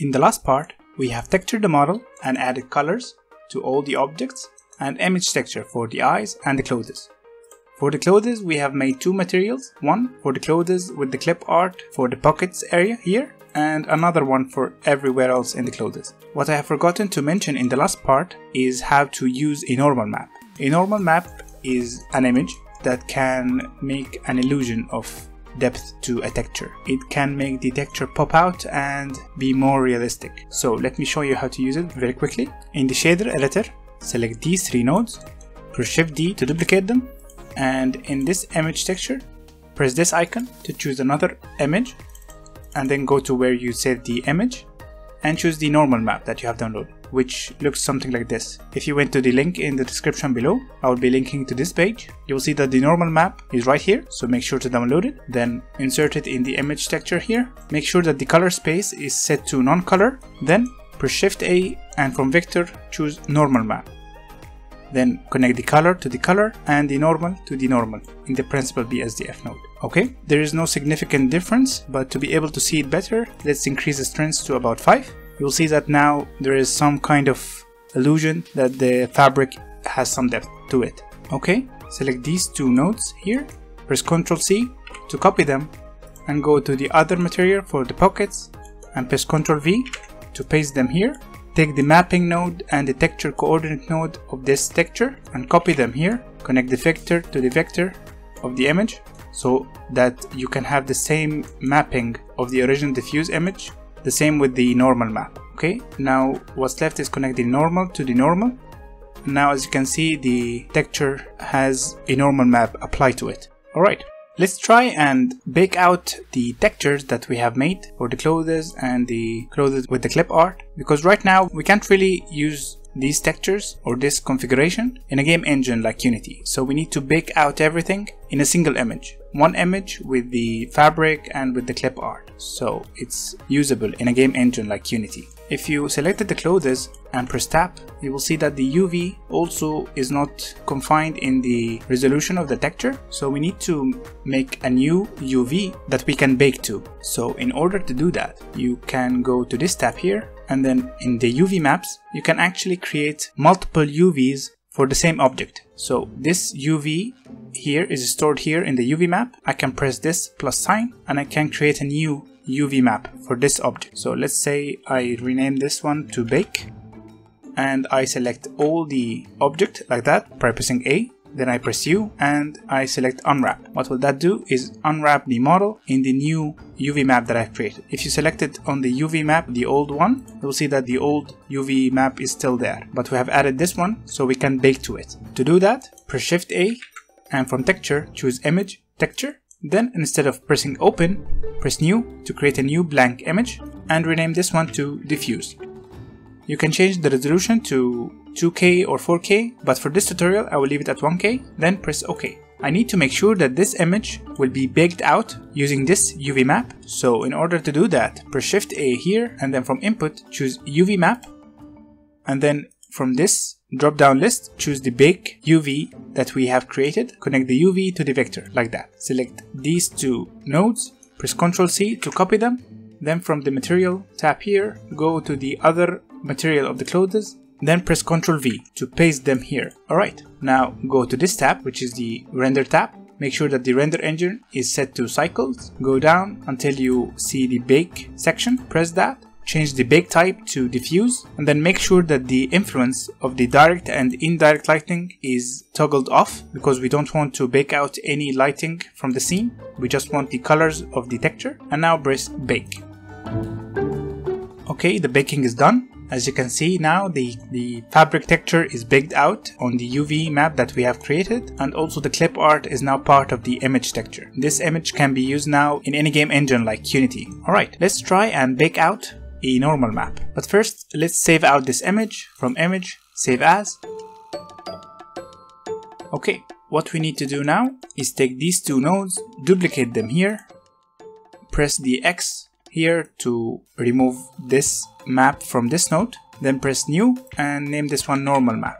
In the last part, we have textured the model and added colors to all the objects and image texture for the eyes and the clothes. For the clothes, we have made two materials, one for the clothes with the clip art for the pockets area here, and another one for everywhere else in the clothes. What I have forgotten to mention in the last part is how to use a normal map. A normal map is an image that can make an illusion of depth to a texture. It can make the texture pop out and be more realistic. So let me show you how to use it very quickly. In the shader editor, select these three nodes, press Shift D to duplicate them, and in this image texture, press this icon to choose another image, and then go to where you saved the image, and choose the normal map that you have downloaded which looks something like this. If you went to the link in the description below, I will be linking to this page. You'll see that the normal map is right here, so make sure to download it. Then insert it in the image texture here. Make sure that the color space is set to non-color. Then press Shift A and from vector choose normal map. Then connect the color to the color and the normal to the normal in the Principled BSDF node. Okay, there is no significant difference, but to be able to see it better, let's increase the strength to about 5 you'll see that now there is some kind of illusion that the fabric has some depth to it. Okay, select these two nodes here, press Ctrl C to copy them and go to the other material for the pockets and press Ctrl V to paste them here. Take the mapping node and the texture coordinate node of this texture and copy them here. Connect the vector to the vector of the image so that you can have the same mapping of the original diffuse image the same with the normal map. Okay, now what's left is connect the normal to the normal. Now as you can see the texture has a normal map applied to it. Alright, let's try and bake out the textures that we have made for the clothes and the clothes with the clip art because right now we can't really use these textures or this configuration in a game engine like Unity. So we need to bake out everything in a single image. One image with the fabric and with the clip art. So it's usable in a game engine like Unity. If you selected the clothes and press tab, you will see that the UV also is not confined in the resolution of the texture. So we need to make a new UV that we can bake to. So in order to do that, you can go to this tab here and then in the UV maps, you can actually create multiple UVs for the same object. So this UV here is stored here in the UV map. I can press this plus sign and I can create a new UV map for this object. So let's say I rename this one to bake and I select all the object like that by pressing A then I press U and I select unwrap. What will that do is unwrap the model in the new UV map that I've created. If you select it on the UV map, the old one, you'll see that the old UV map is still there. But we have added this one so we can bake to it. To do that, press Shift A and from texture choose image texture then instead of pressing open, press new to create a new blank image and rename this one to diffuse. You can change the resolution to 2K or 4K, but for this tutorial I will leave it at 1K, then press OK. I need to make sure that this image will be baked out using this UV map. So in order to do that, press Shift A here and then from input choose UV map and then from this drop down list choose the bake UV that we have created, connect the UV to the vector like that. Select these two nodes, press Ctrl C to copy them, then from the material tab here, go to the other material of the clothes, then press Ctrl V to paste them here. Alright, now go to this tab, which is the render tab. Make sure that the render engine is set to cycles. Go down until you see the bake section, press that change the bake type to diffuse, and then make sure that the influence of the direct and indirect lighting is toggled off because we don't want to bake out any lighting from the scene. We just want the colors of the texture. And now press bake. Okay, the baking is done. As you can see now, the, the fabric texture is baked out on the UV map that we have created and also the clip art is now part of the image texture. This image can be used now in any game engine like Unity. Alright, let's try and bake out a normal map. But first, let's save out this image from image, save as. Okay, what we need to do now is take these two nodes, duplicate them here, press the X here to remove this map from this node, then press new and name this one normal map.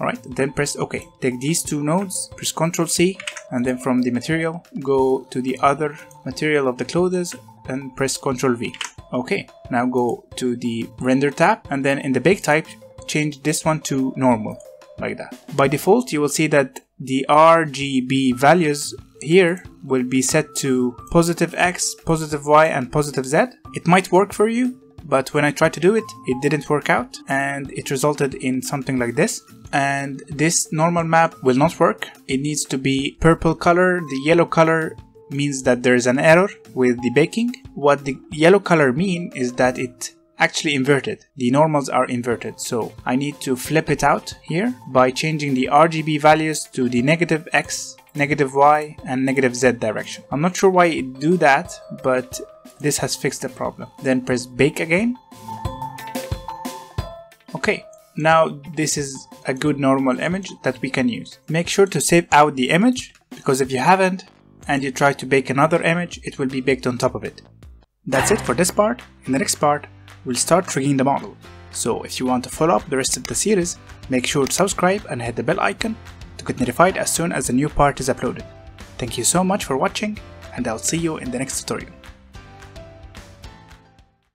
Alright, then press OK. Take these two nodes, press Ctrl C, and then from the material, go to the other material of the clothes and press Ctrl V. Okay, now go to the render tab and then in the bake type, change this one to normal, like that. By default, you will see that the RGB values here will be set to positive X, positive Y, and positive Z. It might work for you, but when I tried to do it, it didn't work out and it resulted in something like this. And this normal map will not work. It needs to be purple color. The yellow color means that there is an error with the baking. What the yellow color mean is that it actually inverted. The normals are inverted. So I need to flip it out here by changing the RGB values to the negative X, negative Y, and negative Z direction. I'm not sure why it do that, but this has fixed the problem. Then press bake again. Okay, now this is a good normal image that we can use. Make sure to save out the image because if you haven't and you try to bake another image, it will be baked on top of it. That's it for this part. In the next part, we'll start rigging the model. So if you want to follow up the rest of the series, make sure to subscribe and hit the bell icon to get notified as soon as a new part is uploaded. Thank you so much for watching and I'll see you in the next tutorial.